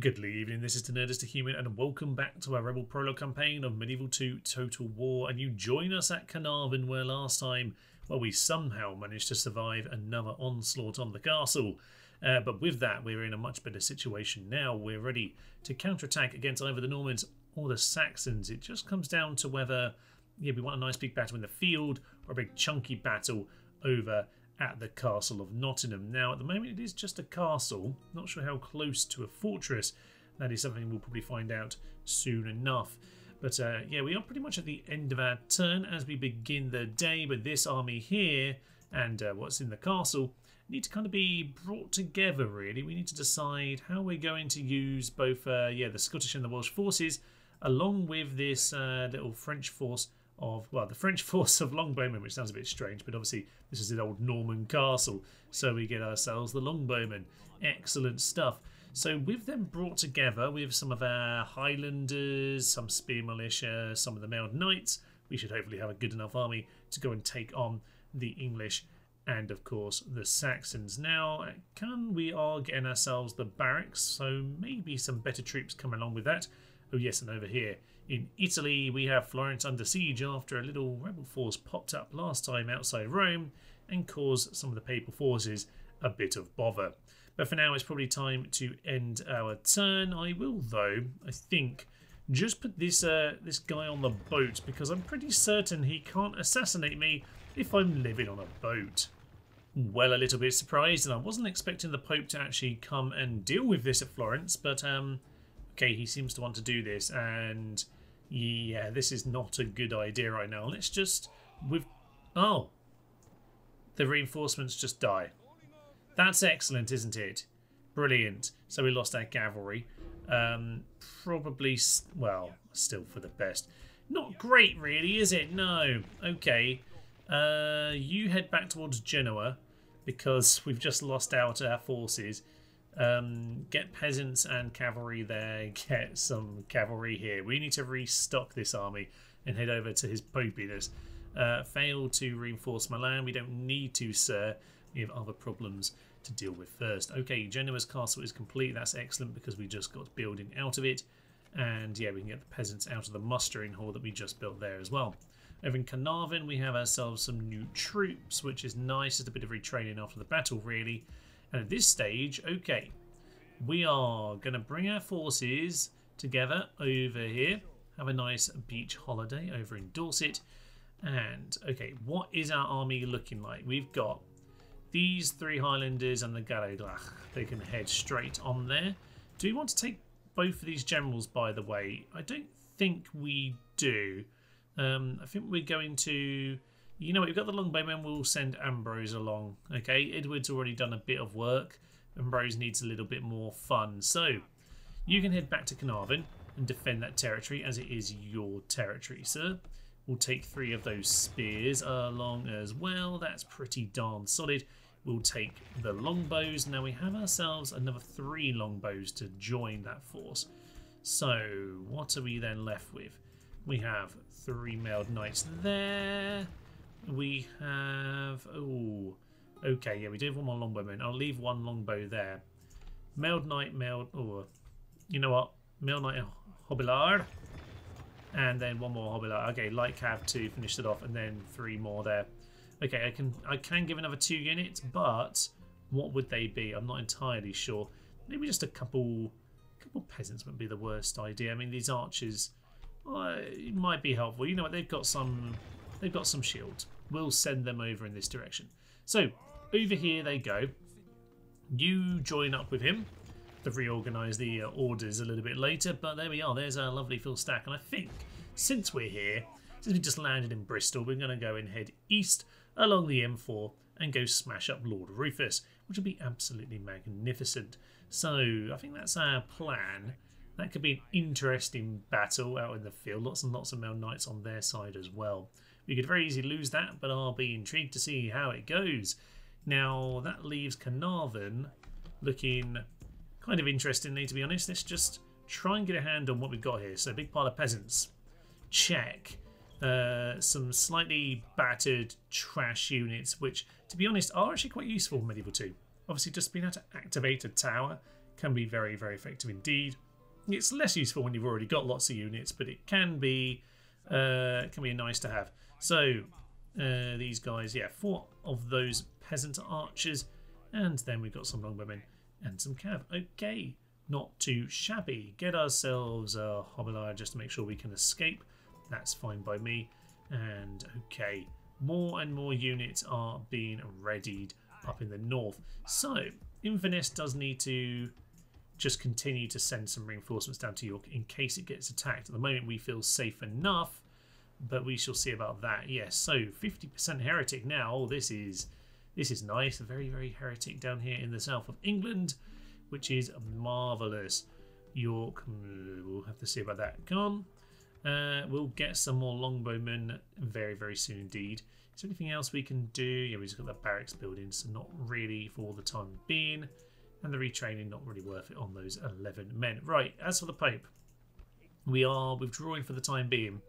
Good evening, this is the Nerd is to Human, and welcome back to our Rebel Prologue campaign of Medieval 2 Total War. And you join us at Carnarvon, where last time, well, we somehow managed to survive another onslaught on the castle. Uh, but with that, we're in a much better situation now. We're ready to counterattack against either the Normans or the Saxons. It just comes down to whether yeah, we want a nice big battle in the field or a big chunky battle over at the castle of Nottingham. Now, at the moment, it is just a castle. Not sure how close to a fortress. That is something we'll probably find out soon enough. But uh, yeah, we are pretty much at the end of our turn as we begin the day. But this army here and uh, what's in the castle need to kind of be brought together, really. We need to decide how we're going to use both uh, yeah the Scottish and the Welsh forces along with this uh, little French force of well the French force of Longbowmen, which sounds a bit strange, but obviously this is an old Norman castle, so we get ourselves the Longbowmen. Excellent stuff. So we've then brought together with some of our Highlanders, some Spear Militia, uh, some of the Mailed Knights, we should hopefully have a good enough army to go and take on the English and of course the Saxons. Now, can we are getting ourselves the barracks, so maybe some better troops come along with that. Oh yes, and over here in Italy, we have Florence under siege after a little rebel force popped up last time outside Rome and caused some of the papal forces a bit of bother. But for now, it's probably time to end our turn. I will, though, I think, just put this uh, this guy on the boat because I'm pretty certain he can't assassinate me if I'm living on a boat. Well, a little bit surprised, and I wasn't expecting the Pope to actually come and deal with this at Florence, but um, okay, he seems to want to do this, and yeah, this is not a good idea right now. Let's just... We've... Oh. The reinforcements just die. That's excellent, isn't it? Brilliant. So we lost our cavalry. Um, probably... Well, still for the best. Not great, really, is it? No. Okay. Uh, you head back towards Genoa because we've just lost out our forces. Um, get peasants and cavalry there. Get some cavalry here. We need to restock this army and head over to his popiness. Uh, fail to reinforce Milan. We don't need to, sir. We have other problems to deal with first. Okay, Genoa's castle is complete. That's excellent because we just got building out of it. And yeah, we can get the peasants out of the mustering hall that we just built there as well. Over in Carnarvon, we have ourselves some new troops, which is nice. It's a bit of retraining after the battle, really. And at this stage, okay, we are going to bring our forces together over here. Have a nice beach holiday over in Dorset. And, okay, what is our army looking like? We've got these three Highlanders and the Gallowdrach. They can head straight on there. Do we want to take both of these generals, by the way? I don't think we do. Um, I think we're going to... You know what, we've got the Longbowmen, we'll send Ambrose along. Okay, Edward's already done a bit of work. Ambrose needs a little bit more fun. So, you can head back to Carnarvon and defend that territory as it is your territory, sir. We'll take three of those spears along as well. That's pretty darn solid. We'll take the longbows. Now we have ourselves another three longbows to join that force. So what are we then left with? We have three mailed knights there. We have... Oh, okay, yeah, we do have one more longbowman. I'll leave one longbow there. Mailed knight, mailed... Oh, you know what? Mailed knight Hobilar. And then one more Hobilar. Okay, light Cav to finish it off, and then three more there. Okay, I can I can give another two units, but what would they be? I'm not entirely sure. Maybe just a couple couple peasants wouldn't be the worst idea. I mean, these archers uh, might be helpful. You know what? They've got some they've got some shields. We'll send them over in this direction. So over here they go. You join up with him to reorganise the uh, orders a little bit later. But there we are. There's our lovely full stack. And I think since we're here, since we just landed in Bristol, we're going to go and head east along the M4 and go smash up Lord Rufus, which will be absolutely magnificent. So I think that's our plan. That could be an interesting battle out in the field. Lots and lots of Mailed Knights on their side as well. We could very easily lose that, but I'll be intrigued to see how it goes. Now, that leaves Carnarvon looking kind of interestingly, to be honest. Let's just try and get a hand on what we've got here. So, a big pile of peasants. Check. Uh, some slightly battered trash units, which, to be honest, are actually quite useful in Medieval 2. Obviously, just being able to activate a tower can be very, very effective indeed. It's less useful when you've already got lots of units, but it can be uh, can be nice to have. So uh, these guys, yeah, four of those peasant archers, and then we've got some longbowmen and some cav. Okay, not too shabby. Get ourselves a hominid just to make sure we can escape. That's fine by me. And okay, more and more units are being readied up in the north. So Inverness does need to just continue to send some reinforcements down to York in case it gets attacked. At the moment, we feel safe enough, but we shall see about that. Yes, so 50% heretic now. Oh, this is this is nice. Very, very heretic down here in the south of England, which is marvellous. York, we'll have to see about that. Come on. Uh, we'll get some more longbowmen very, very soon indeed. Is there anything else we can do? Yeah, we just got the barracks building, so not really for the time being. And the retraining, not really worth it on those 11 men. Right, as for the Pope, we are withdrawing for the time being.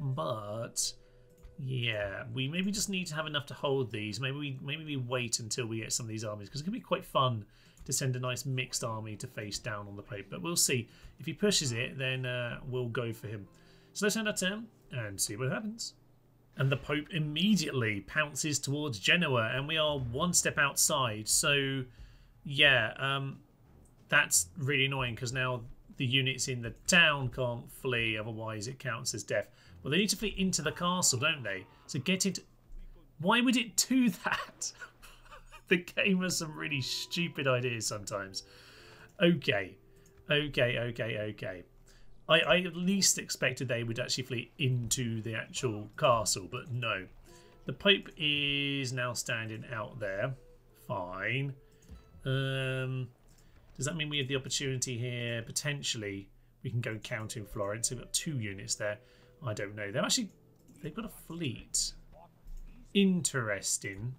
But, yeah, we maybe just need to have enough to hold these. Maybe we, maybe we wait until we get some of these armies, because it can be quite fun to send a nice mixed army to face down on the Pope. But we'll see. If he pushes it, then uh, we'll go for him. So let's end our turn and see what happens. And the Pope immediately pounces towards Genoa, and we are one step outside. So, yeah, um, that's really annoying because now the units in the town can't flee, otherwise it counts as death. Well, they need to flee into the castle, don't they? So get it. Why would it do that? the game has some really stupid ideas sometimes. Okay, okay, okay, okay. I, I at least expected they would actually flee into the actual castle, but no. The Pope is now standing out there. Fine. Um, does that mean we have the opportunity here? Potentially, we can go counting Florence. We've got two units there. I don't know. They're actually they've got a fleet. Interesting.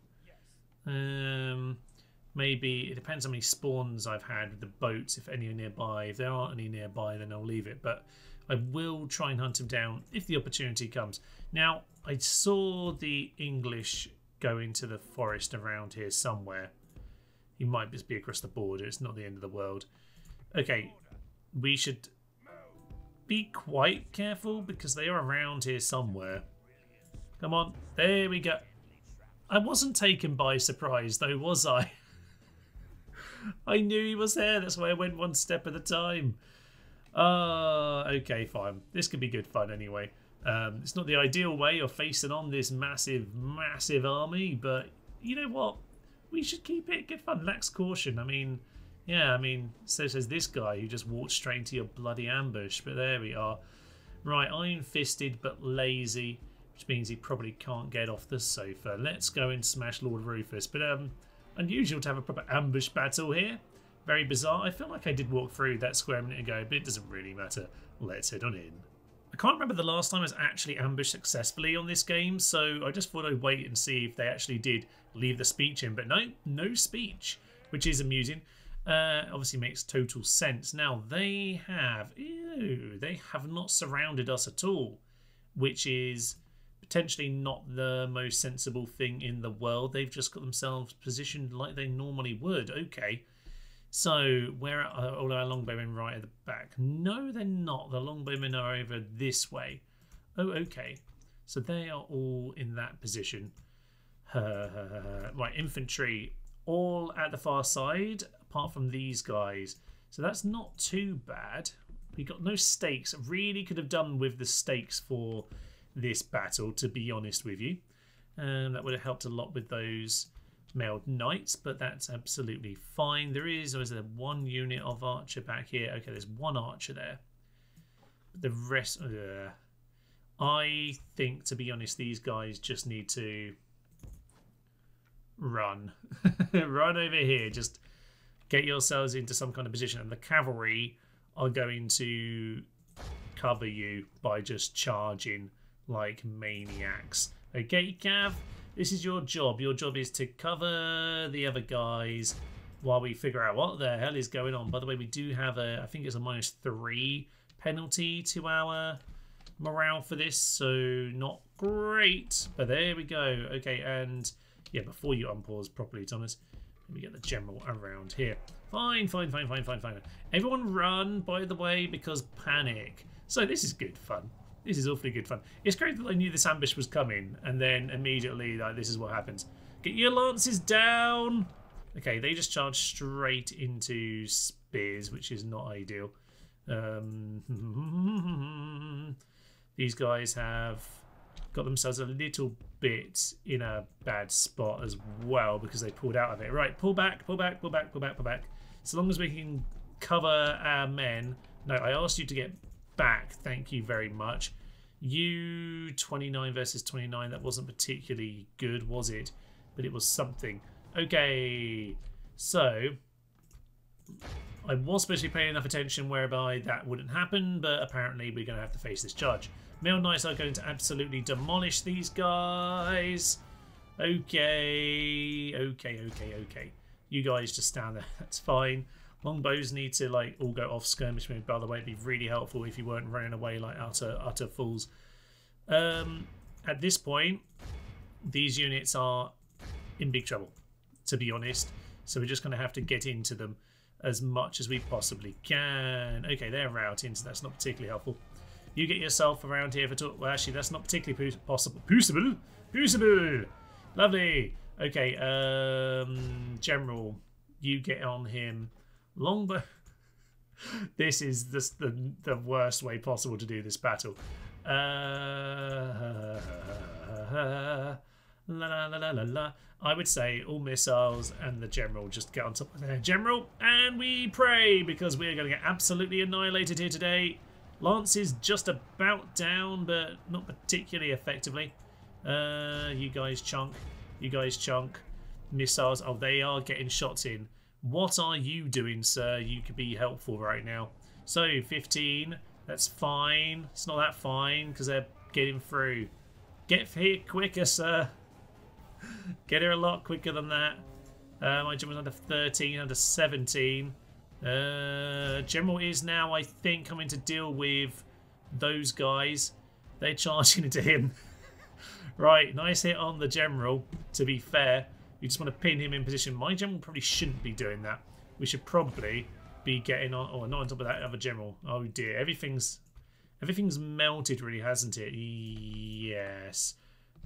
Um, maybe it depends how many spawns I've had with the boats, if any are nearby. If there aren't any nearby, then I'll leave it. But I will try and hunt him down if the opportunity comes. Now, I saw the English go into the forest around here somewhere. He might just be across the border. It's not the end of the world. Okay, we should be quite careful because they are around here somewhere. Come on, there we go. I wasn't taken by surprise though, was I? I knew he was there. That's why I went one step at a time. Uh, okay, fine. This could be good fun anyway. Um, it's not the ideal way of facing on this massive, massive army, but you know what? We should keep it good fun. Lacks caution. I mean, yeah, I mean, so says this guy who just walked straight into your bloody ambush. But there we are. Right, iron fisted but lazy, which means he probably can't get off the sofa. Let's go and smash Lord Rufus. But um, Unusual to have a proper ambush battle here. Very bizarre. I feel like I did walk through that square a minute ago, but it doesn't really matter. Let's head on in. I can't remember the last time I was actually ambushed successfully on this game, so I just thought I'd wait and see if they actually did leave the speech in. But no, no speech, which is amusing. Uh, obviously makes total sense. Now, they have... Ew, they have not surrounded us at all, which is potentially not the most sensible thing in the world. They've just got themselves positioned like they normally would. Okay. So, where are all our longbowmen right at the back? No, they're not. The longbowmen are over this way. Oh, okay. So they are all in that position. right, infantry all at the far side, apart from these guys. So that's not too bad. We got no stakes. Really could have done with the stakes for this battle, to be honest with you. Um, that would have helped a lot with those mailed knights, but that's absolutely fine. There is, or is there one unit of archer back here? Okay, there's one archer there. The rest, uh, I think, to be honest, these guys just need to run. run over here. Just get yourselves into some kind of position. And the cavalry are going to cover you by just charging like maniacs. Okay, Cav, this is your job. Your job is to cover the other guys while we figure out what the hell is going on. By the way, we do have a, I think it's a minus three penalty to our morale for this, so not great. But there we go. Okay, and yeah, before you unpause properly, Thomas, let me get the general around here. Fine, fine, fine, fine, fine, fine. Everyone run, by the way, because panic. So this is good fun. This is awfully good fun. It's great that I knew this ambush was coming, and then immediately, like, this is what happens. Get your lances down! Okay, they just charge straight into spears, which is not ideal. Um, these guys have got themselves a little bit in a bad spot as well because they pulled out of it. Right, pull back, pull back, pull back, pull back, pull back. So long as we can cover our men. No, I asked you to get back. Thank you very much. You 29 versus 29. That wasn't particularly good, was it? But it was something. Okay, so I was supposed to be paying enough attention whereby that wouldn't happen, but apparently we're going to have to face this judge. Mailed Knights are going to absolutely demolish these guys. Okay, okay, okay, okay. You guys just stand there. That's fine. Longbows need to like all go off skirmish mode. By the way, it'd be really helpful if you weren't running away like utter utter fools. Um, at this point, these units are in big trouble, to be honest. So we're just going to have to get into them as much as we possibly can. Okay, they're routing, so that's not particularly helpful. You get yourself around here for talk. Well, actually, that's not particularly possible. Possible, possible. Lovely. Okay, um, General, you get on him. Longbow. this is the, the the worst way possible to do this battle. Uh, la la la. I would say all missiles and the general just get on top of their general and we pray because we're going to get absolutely annihilated here today. Lance is just about down, but not particularly effectively. Uh, you guys chunk. You guys chunk. Missiles. Oh, they are getting shots in. What are you doing, sir? You could be helpful right now. So, 15. That's fine. It's not that fine because they're getting through. Get here quicker, sir. Get here a lot quicker than that. Uh, my general's under 13, under 17. Uh, General is now, I think, coming to deal with those guys. They're charging into him. right, nice hit on the General, to be fair. You just want to pin him in position. My General probably shouldn't be doing that. We should probably be getting on... Oh, not on top of that other General. Oh, dear. Everything's... Everything's melted, really, hasn't it? Yes.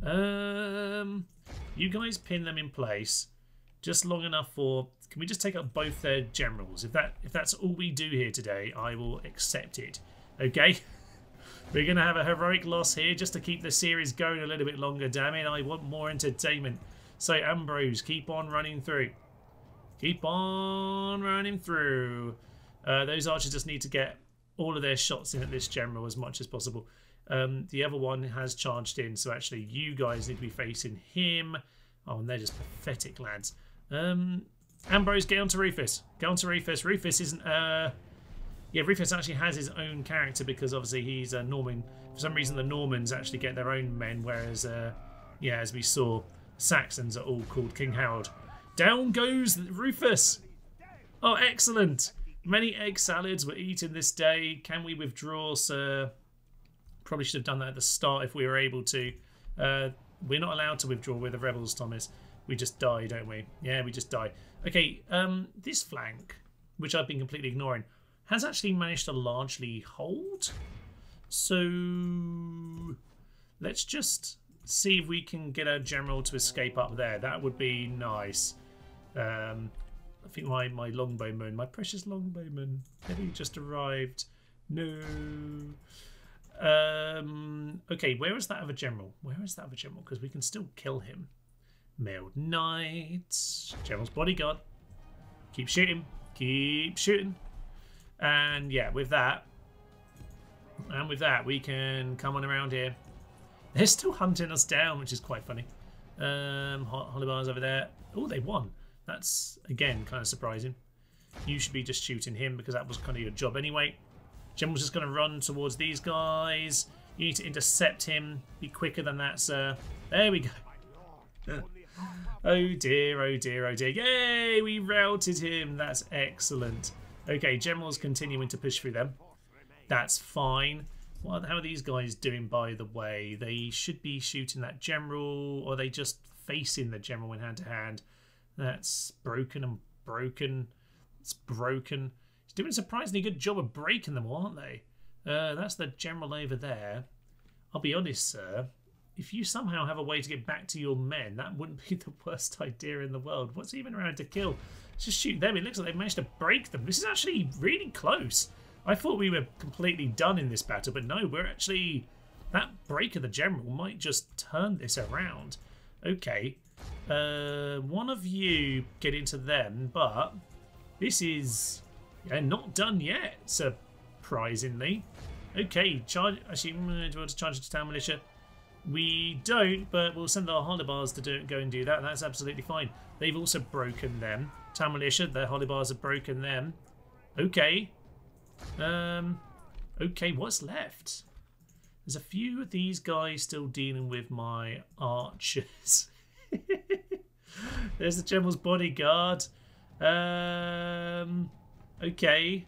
Um, you guys pin them in place just long enough for. Can we just take out both their generals? If that if that's all we do here today, I will accept it. Okay. We're going to have a heroic loss here just to keep the series going a little bit longer. Damn it, I want more entertainment. So, Ambrose, keep on running through. Keep on running through. Uh, those archers just need to get all of their shots in at this general as much as possible. Um, the other one has charged in, so actually you guys need to be facing him. Oh, and they're just pathetic, lads. Um, Ambrose, get on to Rufus. Get on to Rufus. Rufus isn't... Uh, yeah, Rufus actually has his own character because obviously he's a Norman. For some reason, the Normans actually get their own men, whereas, uh, yeah, as we saw, Saxons are all called King Harold. Down goes Rufus. Oh, excellent. Many egg salads were eaten this day. Can we withdraw, sir? Probably should have done that at the start if we were able to. Uh, we're not allowed to withdraw with the rebels, Thomas. We just die, don't we? Yeah, we just die. Okay, um, this flank, which I've been completely ignoring, has actually managed to largely hold. So let's just see if we can get our general to escape up there. That would be nice. Um, I think my, my longbowman, my precious longbowman, maybe just arrived. No. Um, okay, where is that other general? Where is that other general? Because we can still kill him. Mailed Knights. General's bodyguard. Keep shooting. Keep shooting. And yeah, with that, and with that, we can come on around here. They're still hunting us down, which is quite funny. Um, Hobilar's over there. Oh, they won. That's, again, kind of surprising. You should be just shooting him because that was kind of your job anyway. General's just going to run towards these guys. You need to intercept him. Be quicker than that, sir. There we go. Oh dear, oh dear, oh dear. Yay, we routed him. That's excellent. Okay, General's continuing to push through them. That's fine. What, how are these guys doing, by the way? They should be shooting that General, or they just facing the General in hand-to-hand? -hand? That's broken and broken. It's broken. He's doing a surprisingly good job of breaking them all, aren't they? Uh, that's the general over there. I'll be honest, sir. If you somehow have a way to get back to your men, that wouldn't be the worst idea in the world. What's even around to kill? Just shoot them. It looks like they've managed to break them. This is actually really close. I thought we were completely done in this battle, but no, we're actually... That break of the general might just turn this around. Okay. Uh, one of you get into them, but this is yeah, not done yet, surprisingly. Okay, charge. Actually, do you want to charge it to town militia? We don't, but we'll send our hobilars to do, go and do that. That's absolutely fine. They've also broken them. Militia, their hobilars have broken them. Okay. Um. Okay, what's left? There's a few of these guys still dealing with my archers. There's the general's bodyguard. Um. Okay.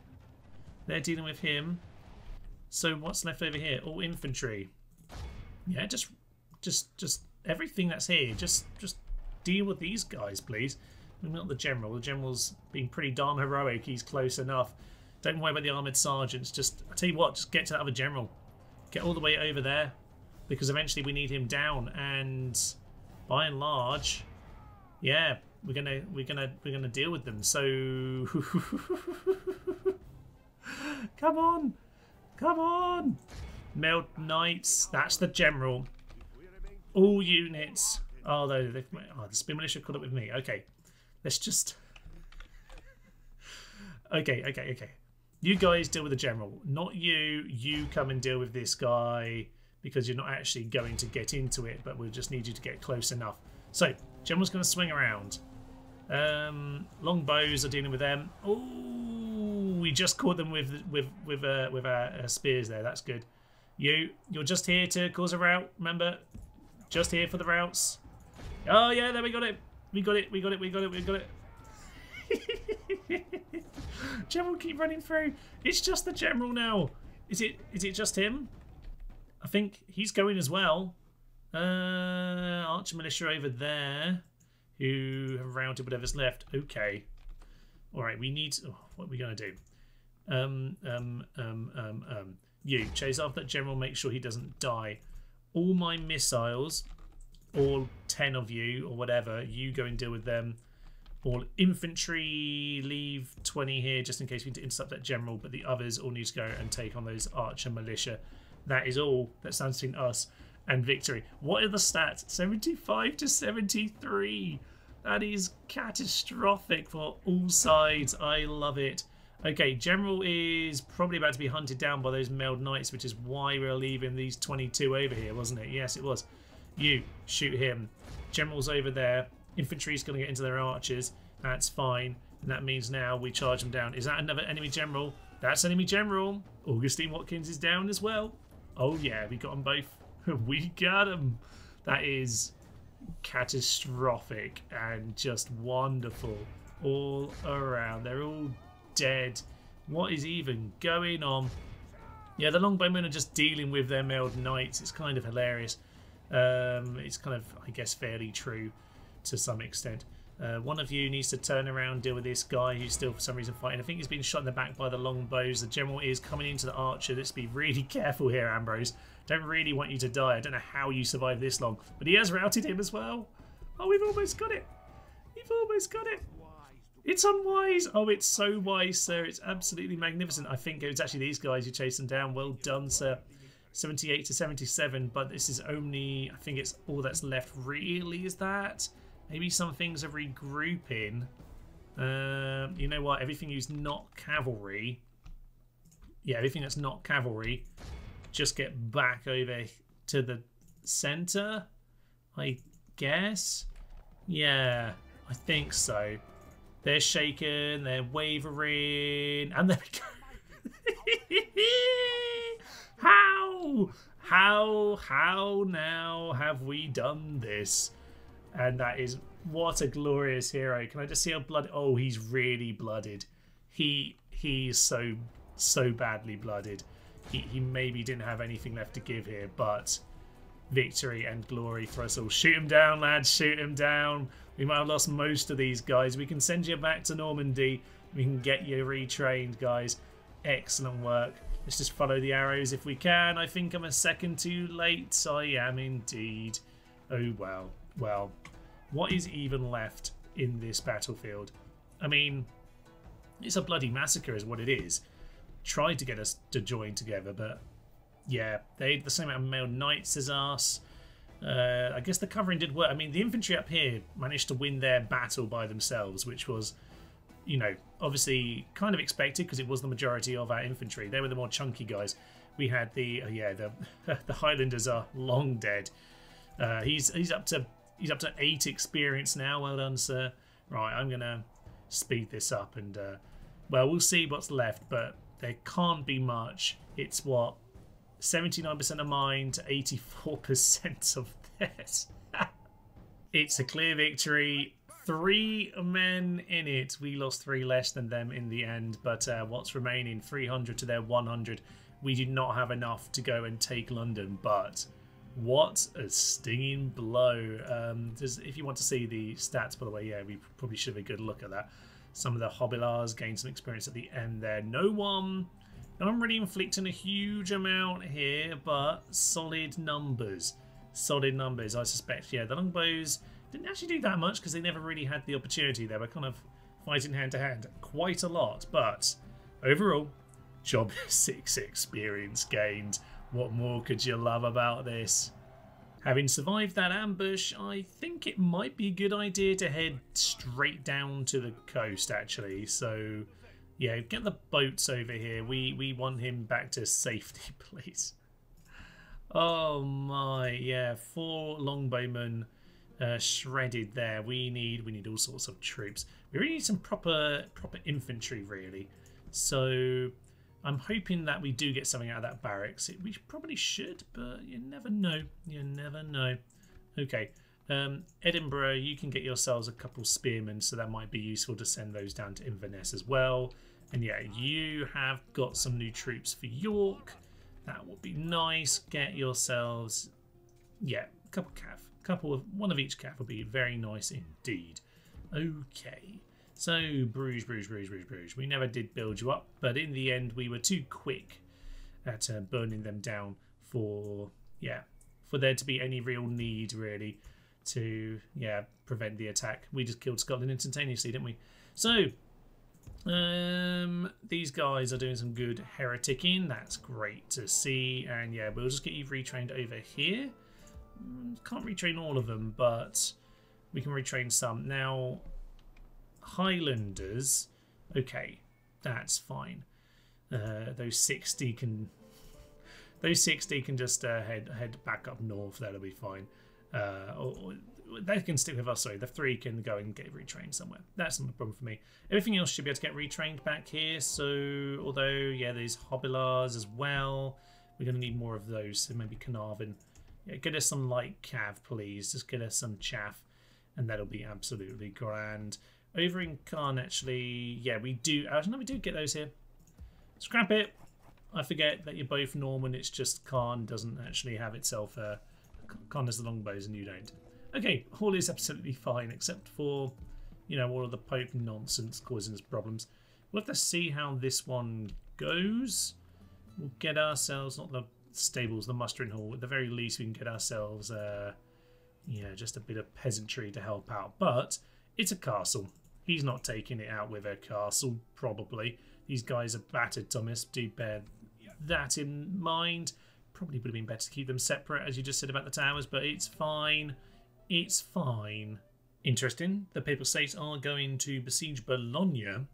They're dealing with him. So what's left over here? All infantry. Yeah, just, just, just everything that's here. Just, just deal with these guys, please. not the general. The general's being pretty darn heroic. He's close enough. Don't worry about the armoured sergeants. Just, I tell you what, just get to that other general. Get all the way over there, because eventually we need him down. And by and large, yeah, we're gonna, we're gonna, we're gonna deal with them. So, come on. Come on! Mailed Knights. That's the general. All units. Oh, oh the spear militia caught up with me. Okay. Let's just... Okay, okay, okay. You guys deal with the general. Not you. You come and deal with this guy because you're not actually going to get into it, but we'll just need you to get close enough. So, general's going to swing around. Um, long bows are dealing with them. Oh, we just caught them with with with uh, with our, uh, spears there. That's good. You you're just here to cause a rout. Remember, just here for the routs. Oh yeah, there we got it. We got it. We got it. We got it. We got it. general keep running through. It's just the general now. Is it? Is it just him? I think he's going as well. Uh, Archer Militia over there, who have routed whatever's left. Okay. All right, we need. Oh, what are we going to do? Um, um, um, um, um. You chase after that general. Make sure he doesn't die. All my missiles, all ten of you or whatever, you go and deal with them. All infantry, leave 20 here just in case we need to intercept that general, but the others all need to go and take on those archer militia. That is all that stands between us and victory. What are the stats? 75 to 73. That is catastrophic for all sides. I love it. Okay, General is probably about to be hunted down by those mailed knights, which is why we are leaving these 22 over here, wasn't it? Yes, it was. You, shoot him. General's over there. Infantry's going to get into their archers. That's fine. And that means now we charge them down. Is that another enemy general? That's enemy general. Augustine Watkins is down as well. Oh, yeah, we got them both. we got them. That is catastrophic and just wonderful all around. They're all dead. What is even going on? Yeah, the longbowmen are just dealing with their mailed knights. It's kind of hilarious. Um, it's kind of, I guess, fairly true to some extent. Uh, one of you needs to turn around, deal with this guy who's still for some reason fighting. I think he's been shot in the back by the longbows. The general is coming into the archer. Let's be really careful here, Ambrose. Don't really want you to die. I don't know how you survived this long, but he has routed him as well. Oh, we've almost got it. We've almost got it. It's unwise. Oh, it's so wise, sir. It's absolutely magnificent. I think it was actually these guys who chased them down. Well done, sir. 78 to 77, but this is only, I think it's all that's left really, is that? Maybe some things are regrouping. Um, you know what? Everything who's not cavalry, yeah, everything that's not cavalry, just get back over to the center, I guess. Yeah, I think so. They're shaking, they're wavering, and there we go. how? How? How now have we done this? And that is what a glorious hero. Can I just see how blood? Oh, he's really blooded. He he's so so badly blooded. He he maybe didn't have anything left to give here, but victory and glory for us all. Shoot him down, lads. Shoot him down. We might have lost most of these guys. We can send you back to Normandy. We can get you retrained, guys. Excellent work. Let's just follow the arrows if we can. I think I'm a second too late. I am indeed. Oh, well. Well, what is even left in this battlefield? I mean, it's a bloody massacre is what it is. Tried to get us to join together, but yeah, they the same amount of mailed knights as us. Uh, I guess the covering did work. I mean, the infantry up here managed to win their battle by themselves, which was, you know, obviously kind of expected because it was the majority of our infantry. They were the more chunky guys. We had the uh, yeah the the Highlanders are long dead. Uh, he's he's up to he's up to eight experience now. Well done, sir. Right, I'm gonna speed this up and uh, well, we'll see what's left, but there can't be much. It's what 79% of mine to 84% of theirs. it's a clear victory. Three men in it. We lost three less than them in the end, but uh, what's remaining? 300 to their 100. We did not have enough to go and take London, but what a stinging blow. Um, if you want to see the stats, by the way, yeah, we probably should have a good look at that. Some of the Hobilars gained some experience at the end there. No one I'm really inflicting a huge amount here, but solid numbers. Solid numbers, I suspect. Yeah, the longbows didn't actually do that much because they never really had the opportunity. They were kind of fighting hand to hand quite a lot, but overall, job 6 experience gained. What more could you love about this? Having survived that ambush, I think it might be a good idea to head straight down to the coast, actually. So yeah, get the boats over here. We we want him back to safety, please. Oh my, yeah, four longbowmen uh, shredded there. We need we need all sorts of troops. We really need some proper proper infantry, really. So I'm hoping that we do get something out of that barracks. We probably should, but you never know. You never know. Okay, um, Edinburgh, you can get yourselves a couple spearmen, so that might be useful to send those down to Inverness as well. And yeah, you have got some new troops for York. That would be nice. Get yourselves, yeah, a couple cav. Couple of one of each cav would be very nice indeed. Okay, so Bruges, Bruges, Bruges, Bruges, Bruges. We never did build you up, but in the end, we were too quick at uh, burning them down for yeah, for there to be any real need really to yeah prevent the attack. We just killed Scotland instantaneously, didn't we? So um, these guys are doing some good hereticing. That's great to see. And yeah, we'll just get you retrained over here. Mm, can't retrain all of them, but we can retrain some. Now, Highlanders. Okay, that's fine. Uh, those 60 can... Those 60 can just uh, head head back up north. That'll be fine. Uh, or, they can stick with us. Sorry, the three can go and get retrained somewhere. That's not a problem for me. Everything else should be able to get retrained back here. So, although yeah, there's Hobilars as well. We're going to need more of those. So maybe Carnarvon. Yeah, get us some light cav, please. Just get us some chaff, and that'll be absolutely grand. Over in Caen, actually, yeah, we do. Actually, no, we do get those here. Scrap it. I forget that you're both Norman. It's just Caen doesn't actually have itself. Uh, Caen has the longbows, and you don't. Okay, Hall is absolutely fine except for, you know, all of the Pope nonsense causing us problems. We'll have to see how this one goes. We'll get ourselves, not the stables, the mustering hall. At the very least, we can get ourselves, uh, yeah, just a bit of peasantry to help out. But it's a castle. He's not taking it out with a castle, probably. These guys are battered, Thomas. Do bear that in mind. Probably would have been better to keep them separate, as you just said about the towers, but it's fine. It's fine. Interesting. The Papal States are going to besiege Bologna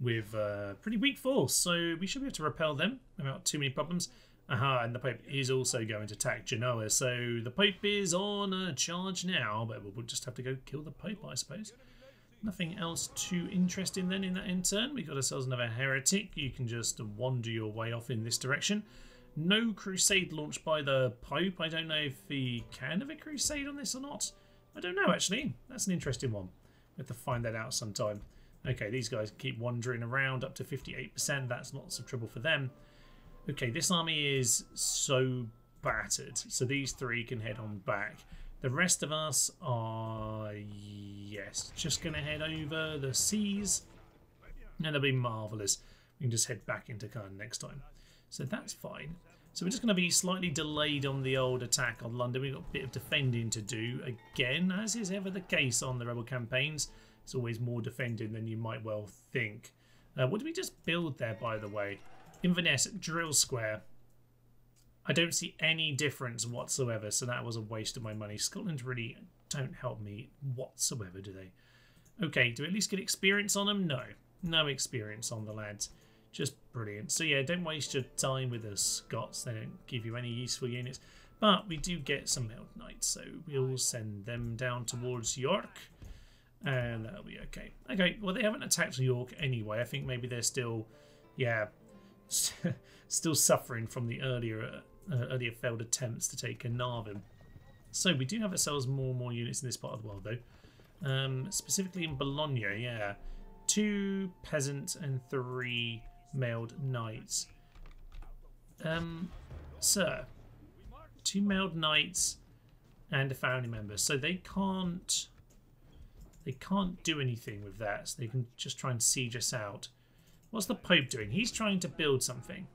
with a pretty weak force, so we should be able to repel them without too many problems. Aha, and the Pope is also going to attack Genoa, so the Pope is on a charge now, but we'll just have to go kill the Pope, I suppose. Nothing else too interesting then in that in turn. We got ourselves another heretic. You can just wander your way off in this direction. No crusade launched by the Pope. I don't know if he can have a crusade on this or not. I don't know, actually. That's an interesting one. We have to find that out sometime. Okay, these guys keep wandering around up to 58%. That's lots of trouble for them. Okay, this army is so battered. So these three can head on back. The rest of us are, yes, just going to head over the seas And that'll be marvellous. We can just head back into Caen next time. So that's fine. So we're just going to be slightly delayed on the old attack on London. We've got a bit of defending to do again, as is ever the case on the Rebel campaigns. It's always more defending than you might well think. Uh, what did we just build there, by the way? Inverness Drill Square. I don't see any difference whatsoever, so that was a waste of my money. Scotland really don't help me whatsoever, do they? Okay, do we at least get experience on them? No. No experience on the lads. Just brilliant. So yeah, don't waste your time with the Scots. They don't give you any useful units. But we do get some Mailed Knights, so we'll send them down towards York. And that'll be okay. Okay, well they haven't attacked York anyway. I think maybe they're still, yeah, still suffering from the earlier uh, earlier failed attempts to take Carnarvon. So we do have ourselves more and more units in this part of the world though. Um, specifically in Bologna, yeah. Two peasants and three mailed knights. Um, sir, two mailed knights and a family member, so they can't they can't do anything with that. So they can just try and siege us out. What's the Pope doing? He's trying to build something.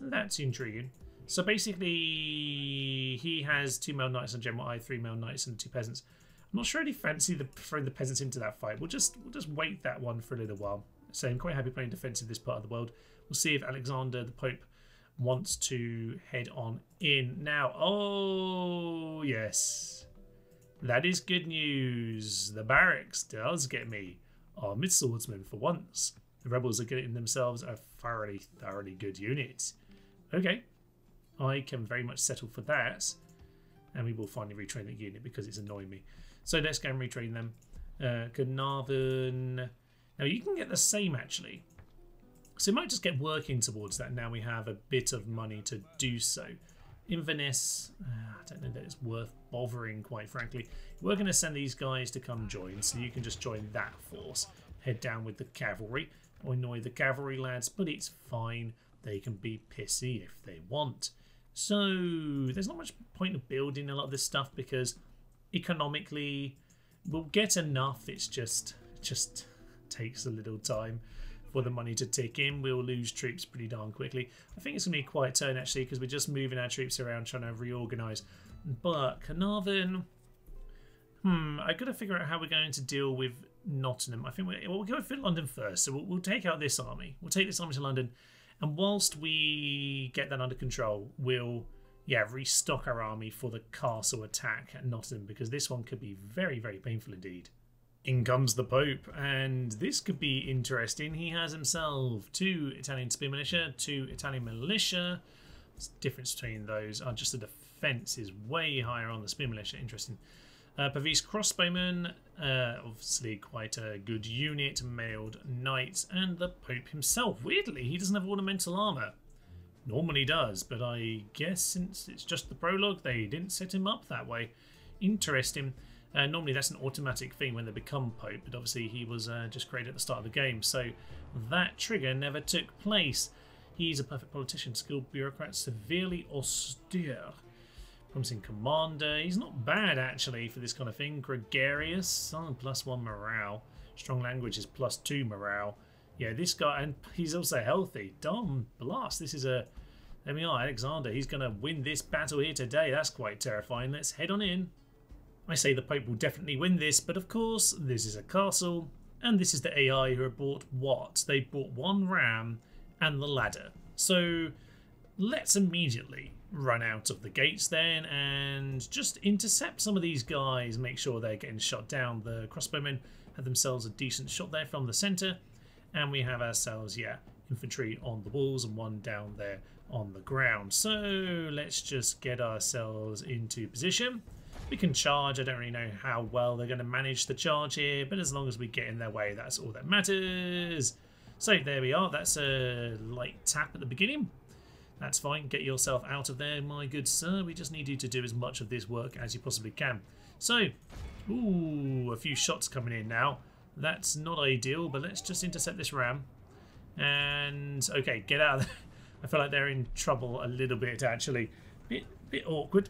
That's intriguing. So basically, he has two mailed knights and General I, three mailed knights and two peasants. I'm not sure I'd fancy the, throwing the peasants into that fight. We'll just we'll just wait that one for a little while. So I'm quite happy playing defensive this part of the world. We'll see if Alexander the Pope wants to head on in now. Oh yes, that is good news. The barracks does get me. Armoured swordsman for once. The rebels are getting themselves a thoroughly, thoroughly good unit. Okay, I can very much settle for that. And we will finally retrain the unit because it's annoying me. So let's go and retrain them. Uh, Carnarvon. Now you can get the same actually. So we might just get working towards that now we have a bit of money to do so. Inverness, uh, I don't know that it's worth bothering quite frankly. We're going to send these guys to come join so you can just join that force. Head down with the cavalry. I Annoy the cavalry lads, but it's fine. They can be pissy if they want. So there's not much point of building a lot of this stuff because economically we'll get enough. It's just just takes a little time for the money to tick in. We'll lose troops pretty darn quickly. I think it's going to be quite a quiet turn actually because we're just moving our troops around trying to reorganise. But Carnarvon, hmm, i got to figure out how we're going to deal with Nottingham. I think we will go for London first. So we'll, we'll take out this army. We'll take this army to London. And whilst we get that under control, we'll yeah restock our army for the castle attack at Nottingham because this one could be very very painful indeed. In comes the Pope, and this could be interesting. He has himself two Italian spear militia, two Italian militia. The difference between those are just the defense is way higher on the spear militia. Interesting. Uh, Pavis crossbowmen, uh, obviously quite a good unit, mailed knights, and the Pope himself. Weirdly, he doesn't have ornamental armour. Normally does, but I guess since it's just the prologue, they didn't set him up that way. Interesting. Uh, normally that's an automatic thing when they become Pope, but obviously he was uh, just created at the start of the game, so that trigger never took place. He's a perfect politician, skilled bureaucrat, severely austere. Promising commander. He's not bad, actually, for this kind of thing. Gregarious. Oh, plus one morale. Strong language is plus two morale. Yeah, this guy, and he's also healthy. Dom Blast. This is a... There we are, Alexander. He's going to win this battle here today. That's quite terrifying. Let's head on in. I say the Pope will definitely win this, but of course, this is a castle, and this is the AI who have bought what? They bought one ram and the ladder. So let's immediately run out of the gates then and just intercept some of these guys, make sure they're getting shot down. The crossbowmen have themselves a decent shot there from the centre, and we have ourselves, yeah, infantry on the walls and one down there on the ground. So let's just get ourselves into position. We can charge. I don't really know how well they're going to manage the charge here, but as long as we get in their way, that's all that matters. So there we are. That's a light tap at the beginning. That's fine. Get yourself out of there, my good sir. We just need you to do as much of this work as you possibly can. So, ooh, a few shots coming in now. That's not ideal, but let's just intercept this ram. And, okay, get out of there. I feel like they're in trouble a little bit, actually. Bit, bit awkward.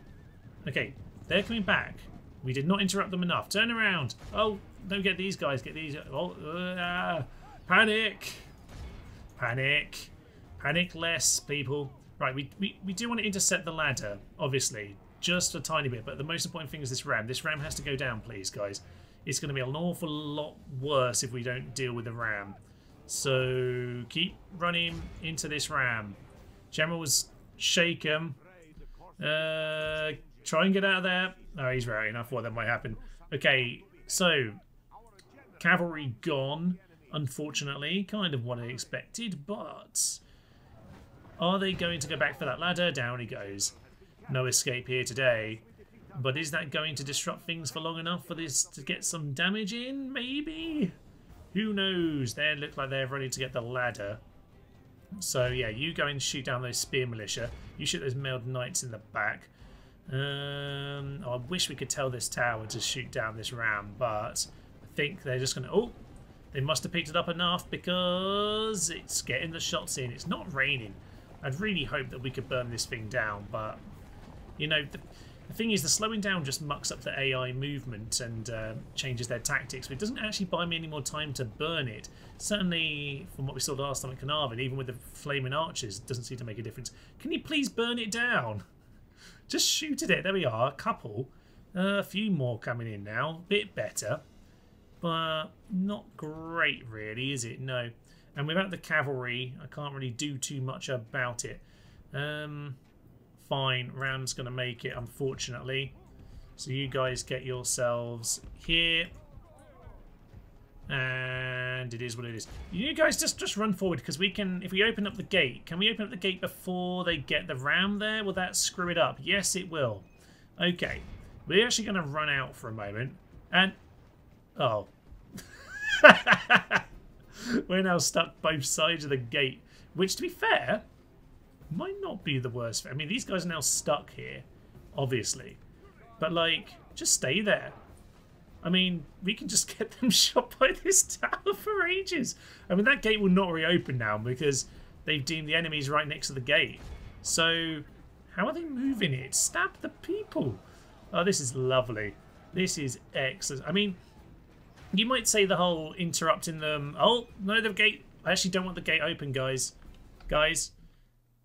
Okay, they're coming back. We did not interrupt them enough. Turn around. Oh, don't get these guys. Get these. Oh, uh, Panic! Panic! Panic less, people. Right, we, we, we do want to intercept the ladder, obviously. Just a tiny bit, but the most important thing is this ram. This ram has to go down, please, guys. It's going to be an awful lot worse if we don't deal with the ram. So, keep running into this ram. General's shake him. Uh, try and get out of there. Oh, he's right. I thought that might happen. Okay, so cavalry gone. Unfortunately, kind of what I expected, but are they going to go back for that ladder? Down he goes. No escape here today. But is that going to disrupt things for long enough for this to get some damage in? Maybe? Who knows? They look like they're ready to get the ladder. So yeah, you go and shoot down those spear militia. You shoot those mailed knights in the back. Um, oh, I wish we could tell this tower to shoot down this ram, but I think they're just going to... Oh, they must have picked it up enough because it's getting the shots in. It's not raining. I'd really hope that we could burn this thing down, but, you know, the, the thing is, the slowing down just mucks up the AI movement and uh, changes their tactics, but it doesn't actually buy me any more time to burn it. Certainly, from what we saw last time at Carnarvon, even with the flaming archers, it doesn't seem to make a difference. Can you please burn it down? Just shoot it. There we are. A couple. Uh, a few more coming in now. A Bit better. But not great, really, is it? No. And without the cavalry, I can't really do too much about it. Um, fine. Ram's going to make it, unfortunately. So you guys get yourselves here. And it is what it is. You guys just, just run forward because we can, if we open up the gate, can we open up the gate before they get the ram there? Will that screw it up? Yes, it will. Okay. We're actually going to run out for a moment. And, oh. We're now stuck both sides of the gate. Which, to be fair, might not be the worst. I mean, these guys are now stuck here, obviously. But, like, just stay there. I mean, we can just get them shot by this tower for ages. I mean, that gate will not reopen now because they've deemed the enemies right next to the gate. So, how are they moving it? Stab the people. Oh, this is lovely. This is excellent. I mean, you might say the whole interrupting them. Oh, no, the gate. I actually don't want the gate open, guys. Guys,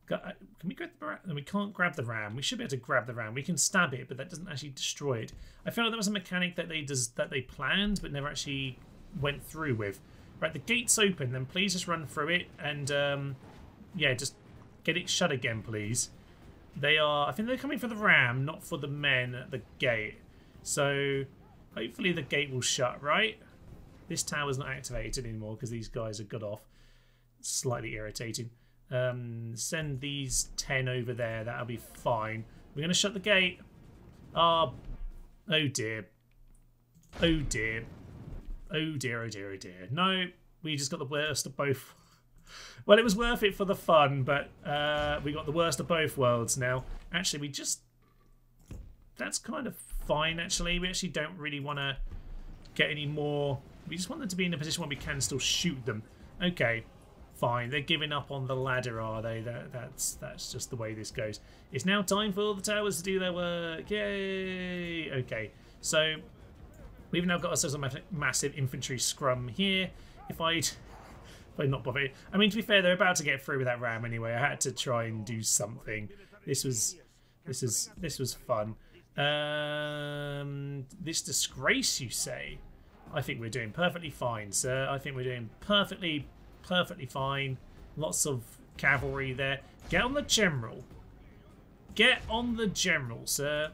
can we grab the ram? We can't grab the ram. We should be able to grab the ram. We can stab it, but that doesn't actually destroy it. I feel like that was a mechanic that they does that they planned, but never actually went through with. Right, the gate's open. Then please just run through it and um, yeah, just get it shut again, please. They are. I think they're coming for the ram, not for the men at the gate. So hopefully the gate will shut. Right. This tower's not activated anymore because these guys are got off. Slightly irritating. Um, send these 10 over there. That'll be fine. We're going to shut the gate. Ah, oh, dear. Oh dear. Oh dear, oh dear, oh dear. No, we just got the worst of both. well, it was worth it for the fun, but uh, we got the worst of both worlds now. Actually, we just... That's kind of fine, actually. We actually don't really want to get any more... We just want them to be in a position where we can still shoot them. Okay, fine. They're giving up on the ladder, are they? That, that's that's just the way this goes. It's now time for the towers to do their work. Yay! Okay, so we've now got ourselves a massive infantry scrum here. If I'd if I'd not bothered, I mean to be fair, they're about to get through with that ram anyway. I had to try and do something. This was this is this was fun. Um, this disgrace, you say? I think we're doing perfectly fine, sir. I think we're doing perfectly perfectly fine. Lots of cavalry there. Get on the general. Get on the general, sir.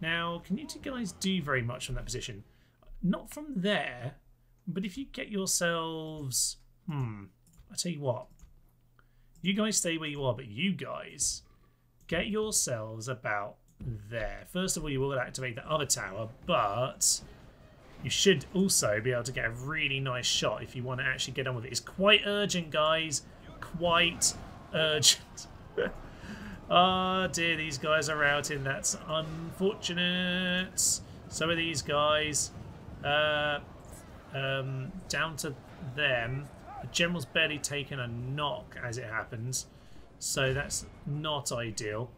Now, can you two guys do very much from that position? Not from there, but if you get yourselves... Hmm, I tell you what. You guys stay where you are, but you guys get yourselves about there. First of all, you will activate the other tower, but you should also be able to get a really nice shot if you want to actually get on with it. It's quite urgent, guys. Quite urgent. oh dear, these guys are routing. That's unfortunate. Some of these guys, uh, um, down to them. The general's barely taken a knock as it happens. So that's not ideal.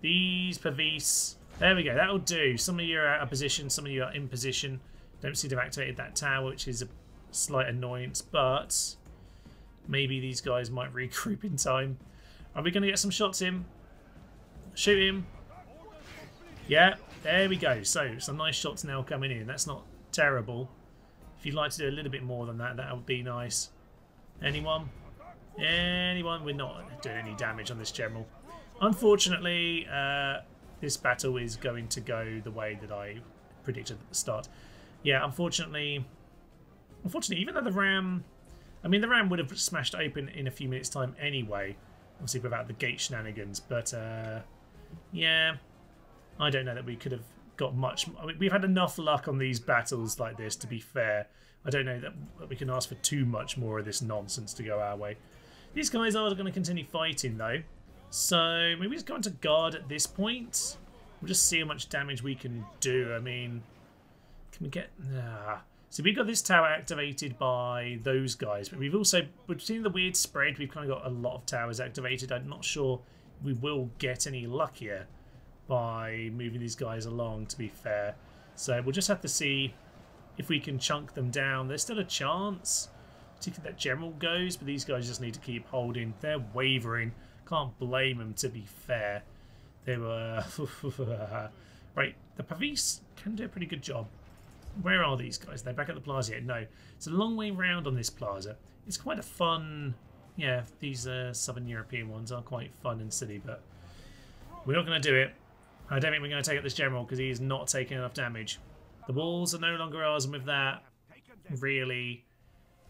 These Pavise, there we go, that'll do. Some of you are out of position, some of you are in position. Don't seem to have activated that tower, which is a slight annoyance, but Maybe these guys might regroup in time. Are we going to get some shots in? Shoot him. Yeah, there we go. So, some nice shots now coming in. That's not terrible. If you'd like to do a little bit more than that, that would be nice. Anyone? Anyone? We're not doing any damage on this general. Unfortunately, uh, this battle is going to go the way that I predicted at the start. Yeah, unfortunately, unfortunately, even though the ram, I mean, the ram would have smashed open in a few minutes' time anyway, obviously without the gate shenanigans. But uh, yeah, I don't know that we could have got much. I mean, we've had enough luck on these battles like this. To be fair, I don't know that we can ask for too much more of this nonsense to go our way. These guys are going to continue fighting though. So maybe just go into guard at this point. We'll just see how much damage we can do. I mean, can we get... Nah. So we got this tower activated by those guys, but we've also, we've seen the weird spread. We've kind of got a lot of towers activated. I'm not sure we will get any luckier by moving these guys along, to be fair. So we'll just have to see if we can chunk them down. There's still a chance, particularly that general goes, but these guys just need to keep holding. They're wavering. Can't blame them, to be fair. They were... right, the Pavise can do a pretty good job. Where are these guys? They're back at the plaza yet? No. It's a long way round on this plaza. It's quite a fun... Yeah, these uh, Southern European ones are quite fun and silly, but we're not going to do it. I don't think we're going to take out this general because he's not taking enough damage. The walls are no longer ours, and with that, really,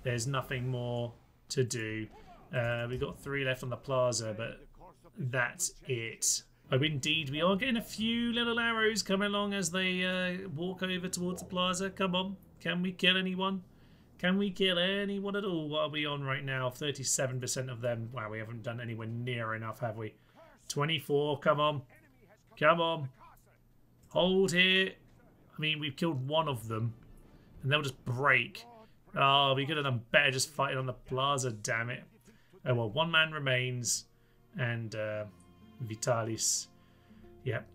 there's nothing more to do. Uh, we've got three left on the plaza, but that's it. Oh, indeed, we are getting a few little arrows coming along as they uh, walk over towards the plaza. Come on, can we kill anyone? Can we kill anyone at all? What are we on right now? 37% of them. Wow, we haven't done anywhere near enough, have we? 24, come on. Come on. Hold here. I mean, we've killed one of them. And they'll just break. Oh, we could have done better just fighting on the plaza, damn it. Oh well, one man remains, and uh, Vitalis, yep,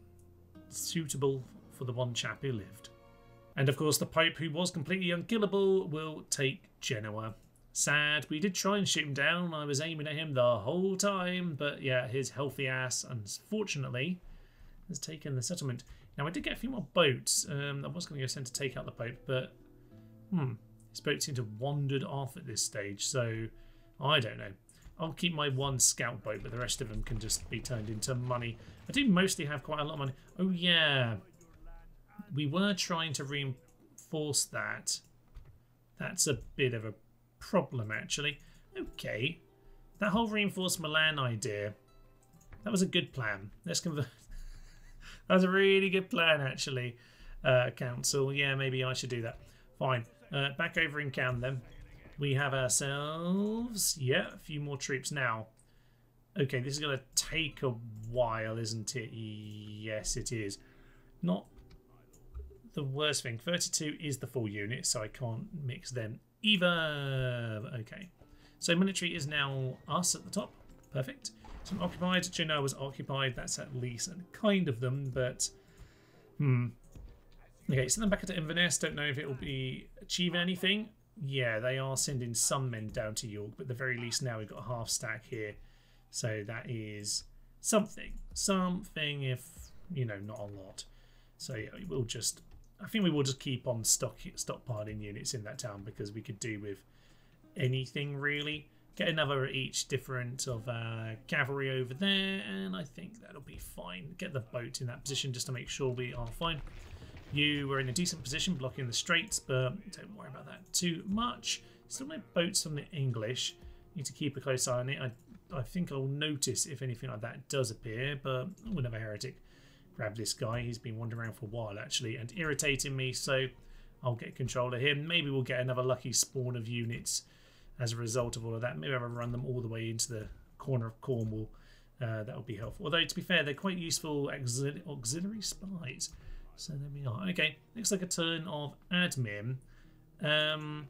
suitable for the one chap who lived. And of course, the Pope, who was completely unkillable, will take Genoa. Sad, we did try and shoot him down. I was aiming at him the whole time, but yeah, his healthy ass, unfortunately, has taken the settlement. Now, I did get a few more boats. Um, I was going to go send to take out the Pope, but hmm, his boat seemed to have wandered off at this stage, so I don't know. I'll keep my one scout boat, but the rest of them can just be turned into money. I do mostly have quite a lot of money. Oh, yeah. We were trying to reinforce that. That's a bit of a problem, actually. Okay. That whole reinforced Milan idea, that was a good plan. Let's convert... that was a really good plan, actually, uh, Council. Yeah, maybe I should do that. Fine. Uh, back over in Caen, then. We have ourselves, yeah, a few more troops now. Okay, this is going to take a while, isn't it? Yes, it is. Not the worst thing. 32 is the full unit, so I can't mix them either. Okay. So military is now us at the top. Perfect. So occupied. Genoa was occupied. That's at least a kind of them, but... Hmm. Okay, send them back into Inverness. Don't know if it will be achieving anything. Yeah, they are sending some men down to York, but the very least now we've got a half stack here. So that is something. Something if, you know, not a lot. So yeah, we'll just... I think we will just keep on stock stockpiling units in that town because we could do with anything really. Get another each different of uh, cavalry over there and I think that'll be fine. Get the boat in that position just to make sure we are fine. You were in a decent position blocking the straits, but don't worry about that too much. Still no boats from the English. Need to keep a close eye on it. I, I think I'll notice if anything like that does appear, but I will never heretic. Grab this guy. He's been wandering around for a while, actually, and irritating me, so I'll get control of him. Maybe we'll get another lucky spawn of units as a result of all of that. Maybe I'll run them all the way into the corner of Cornwall. Uh, that would be helpful. Although, to be fair, they're quite useful auxiliary spies. So there we are. Okay, looks like a turn of admin. Um,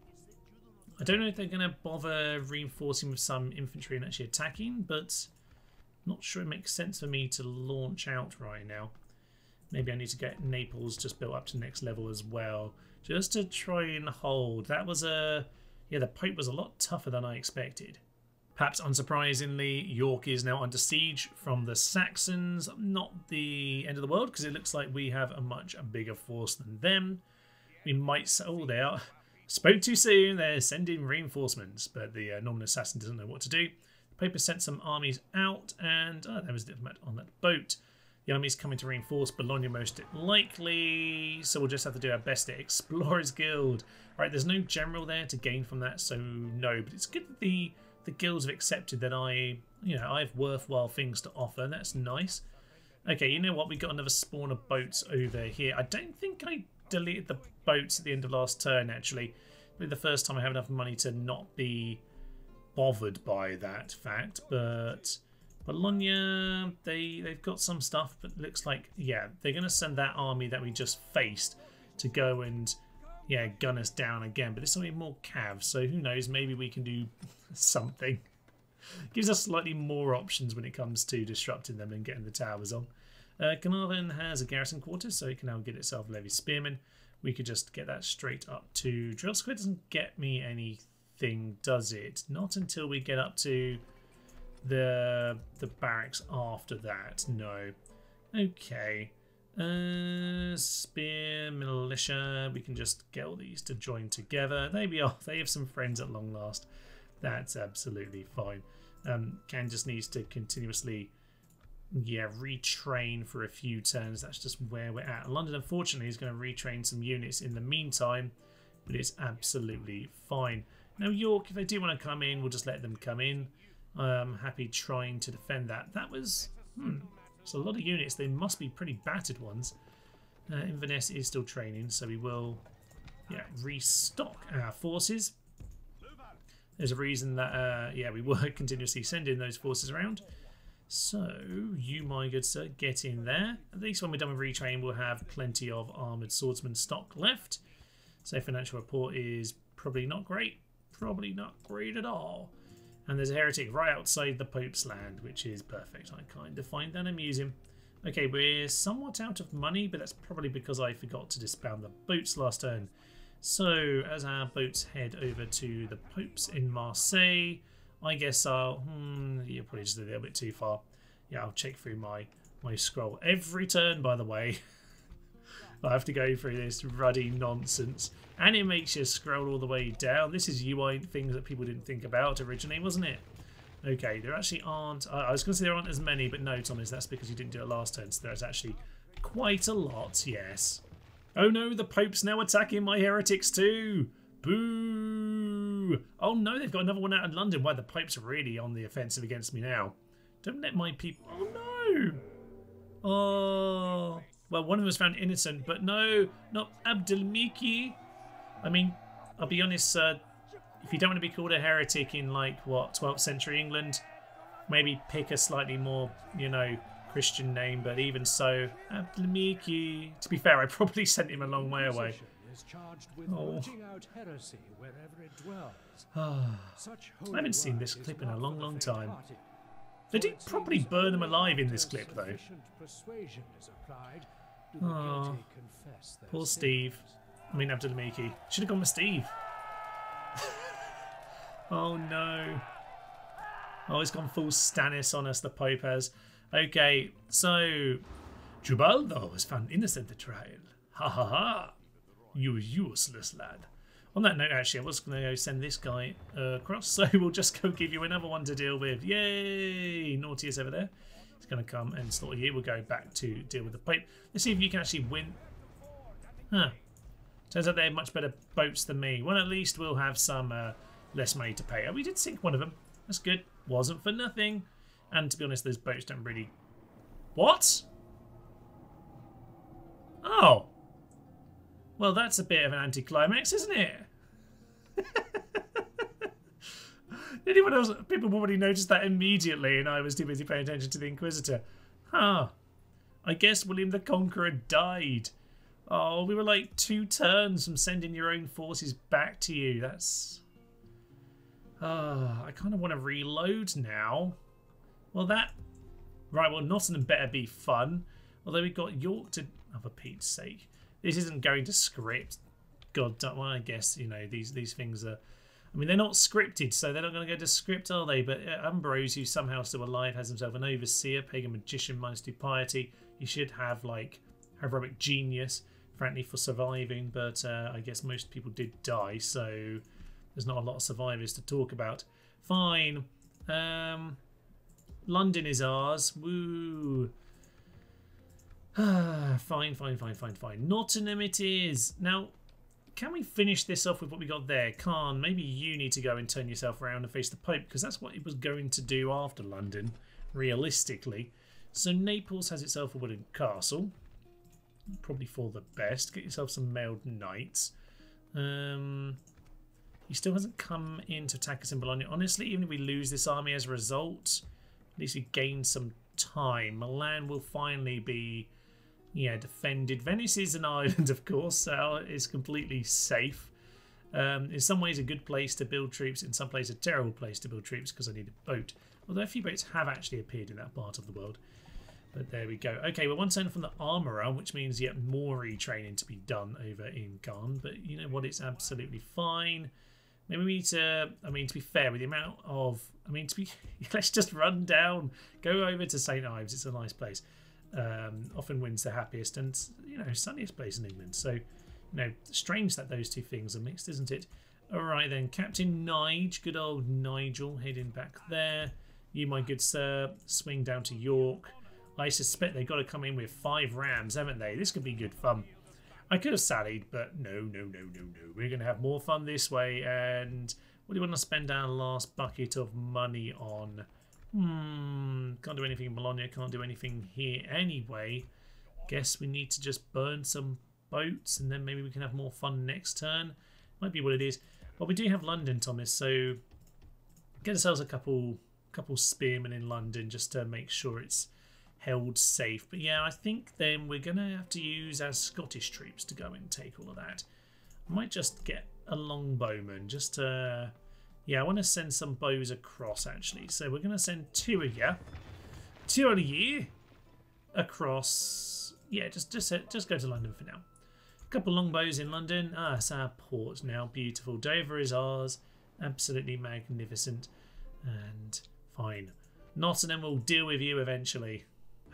I don't know if they're going to bother reinforcing with some infantry and actually attacking, but not sure it makes sense for me to launch out right now. Maybe I need to get Naples just built up to next level as well, just to try and hold. That was a... Yeah, the Pope was a lot tougher than I expected. Perhaps unsurprisingly, York is now under siege from the Saxons. Not the end of the world, because it looks like we have a much bigger force than them. We might... Oh, they are... Spoke too soon. They're sending reinforcements, but the uh, Norman assassin doesn't know what to do. The has sent some armies out, and oh, there was a diplomat on that boat. The army's coming to reinforce Bologna most likely, so we'll just have to do our best at Explorers Guild. Right, there's no general there to gain from that, so no, but it's good that the, the guilds have accepted that I, you know, I have worthwhile things to offer, that's nice. Okay, you know what, we got another spawn of boats over here. I don't think I deleted the boats at the end of last turn, actually. The first time I have enough money to not be bothered by that fact, but Bologna, they, they've got some stuff, but looks like, yeah, they're going to send that army that we just faced to go and, yeah, gun us down again. But there's only more cavs, so who knows, maybe we can do something. Gives us slightly more options when it comes to disrupting them and getting the towers on. Uh, Carnarvon has a garrison quarters, so it can now get itself levy spearmen. We could just get that straight up to Drill Square. Doesn't get me anything, does it? Not until we get up to the the barracks after that. No. Okay. Uh, spear militia. We can just get all these to join together. They be off. They have some friends at long last. That's absolutely fine. Um, Caen just needs to continuously, yeah, retrain for a few turns. That's just where we're at. London, unfortunately, is going to retrain some units in the meantime, but it's absolutely fine. Now, York, if they do want to come in, we'll just let them come in. I'm happy trying to defend that. That was... Hmm, it's a lot of units. They must be pretty battered ones. Uh, Inverness is still training, so we will yeah, restock our forces. There's a reason that, uh, yeah, we were continuously sending those forces around. So, you, my good sir, get in there. At least when we're done with retrain, we'll have plenty of armoured swordsman stock left. So, financial report is probably not great. Probably not great at all. And there's a heretic right outside the Pope's land, which is perfect. I kind of find that amusing. Okay, we're somewhat out of money, but that's probably because I forgot to disband the boats last turn. So, as our boats head over to the Pope's in Marseille, I guess I'll... Hmm, you're probably just a little bit too far. Yeah, I'll check through my, my scroll. Every turn, by the way, I have to go through this ruddy nonsense. And it makes you scroll all the way down. This is UI things that people didn't think about originally, wasn't it? Okay, there actually aren't... I was going to say there aren't as many, but no, Thomas, that's because you didn't do it last turn. So there's actually quite a lot, yes. Oh no, the Pope's now attacking my heretics too! Boo! Oh no, they've got another one out in London. Why, the Pope's really on the offensive against me now. Don't let my people... Oh no! Oh... Well, one of them was found innocent, but no, not Abdelmiki. I mean, I'll be honest, uh, if you don't want to be called a heretic in, like, what, 12th century England, maybe pick a slightly more, you know, Christian name, but even so, Abdelmiki. To be fair, I probably sent him a long way away. Oh. I haven't seen this clip in a long, long time. They did probably burn him alive in this clip, though. Oh, poor Steve. I mean, Abdelmiki. Should have gone with Steve. oh no. Oh, he's gone full Stannis on us, the Pope has. Okay, so Jubaldo was found innocent at trial. Ha ha ha. You useless lad. On that note, actually, I was going to go send this guy uh, across, so we'll just go give you another one to deal with. Yay! Naughty is over there. He's going to come and slaughter you. We'll go back to deal with the Pope. Let's see if you can actually win. Huh. Turns out they have much better boats than me. Well, at least we'll have some uh, less money to pay. Oh, we did sink one of them. That's good. Wasn't for nothing. And to be honest, those boats don't really... What? Oh. Well, that's a bit of an anticlimax, isn't it? Anyone else? People already noticed that immediately, and I was too busy paying attention to the Inquisitor. Huh. I guess William the Conqueror died. Oh, we were like two turns from sending your own forces back to you. That's... Uh, I kind of want to reload now. Well, that... Right, well, Nottingham better be fun. Although we've got York to... Oh, for Pete's sake. This isn't going to script. God, well, I guess, you know, these, these things are, I mean, they're not scripted, so they're not going to go to script, are they? But uh, Ambrose, who's somehow still alive, has himself an overseer, pagan magician, minus two piety. He should have, like, heroic genius, frankly, for surviving, but uh, I guess most people did die, so there's not a lot of survivors to talk about. Fine. Um, London is ours. Woo. fine, fine, fine, fine, fine. Nottingham it is. Now, can we finish this off with what we got there? Khan, maybe you need to go and turn yourself around and face the Pope, because that's what it was going to do after London, realistically. So Naples has itself a wooden castle. Probably for the best. Get yourself some mailed knights. Um, he still hasn't come in to attack us in Bologna. Honestly, even if we lose this army as a result, at least we gain some time. Milan will finally be yeah, defended. Venice is an island, of course, so it's completely safe. Um, in some ways, a good place to build troops. In some places, a terrible place to build troops because I need a boat. Although a few boats have actually appeared in that part of the world. But there we go. Okay, we're one turn from the armourer, which means yet more retraining to be done over in Caen. But you know what? It's absolutely fine. Maybe we need to, I mean, to be fair, with the amount of, I mean, to be, let's just run down, go over to St. Ives. It's a nice place um, often wins the happiest and you know sunniest place in England. So you know, strange that those two things are mixed, isn't it? All right then, Captain Nige, good old Nigel, heading back there. You, my good sir, swing down to York. I suspect they've got to come in with five rams, haven't they? This could be good fun. I could have sallied, but no, no, no, no, no. We're going to have more fun this way. And what do you want to spend our last bucket of money on? Hmm, can't do anything in Bologna, can't do anything here anyway. Guess we need to just burn some boats and then maybe we can have more fun next turn. Might be what it is. But we do have London, Thomas, so get ourselves a couple couple spearmen in London just to make sure it's held safe. But yeah, I think then we're going to have to use our Scottish troops to go and take all of that. Might just get a longbowman just to yeah, I want to send some bows across, actually. So we're going to send two of you. Two of you across. Yeah, just just just go to London for now. A couple longbows in London. Ah, it's our port now. Beautiful. Dover is ours. Absolutely magnificent. And fine. Nottingham will deal with you eventually.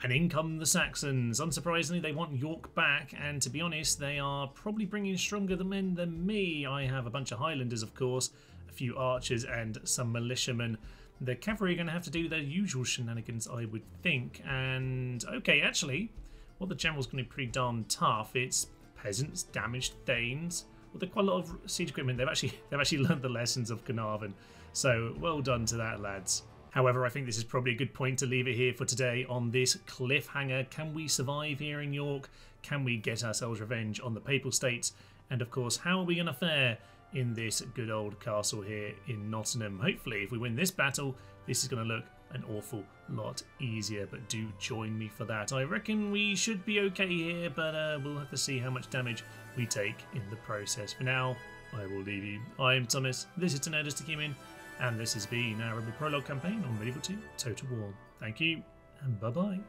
And in come the Saxons. Unsurprisingly, they want York back, and to be honest, they are probably bringing stronger men than me. I have a bunch of Highlanders, of course, a few archers and some militiamen. The cavalry are going to have to do their usual shenanigans, I would think. And, okay, actually, what the general's going to be pretty darn tough. It's peasants, damaged thanes. Well, they're quite a lot of siege equipment. They've actually they've actually learned the lessons of Carnarvon. So well done to that, lads. However, I think this is probably a good point to leave it here for today on this cliffhanger. Can we survive here in York? Can we get ourselves revenge on the Papal States? And of course, how are we going to fare in this good old castle here in Nottingham. Hopefully, if we win this battle, this is going to look an awful lot easier, but do join me for that. I reckon we should be okay here, but uh, we'll have to see how much damage we take in the process. For now, I will leave you. I am Thomas, this is To Nerd is to Human, and this has been our Rebel Prologue campaign on Medieval 2 Total War. Thank you, and bye-bye.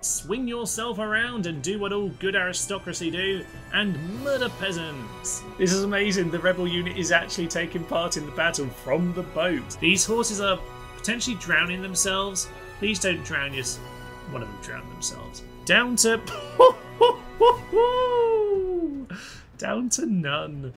Swing yourself around and do what all good aristocracy do and murder peasants. This is amazing. The rebel unit is actually taking part in the battle from the boat. These horses are potentially drowning themselves. Please don't drown yourself. One of them drowned themselves. Down to. Down to none.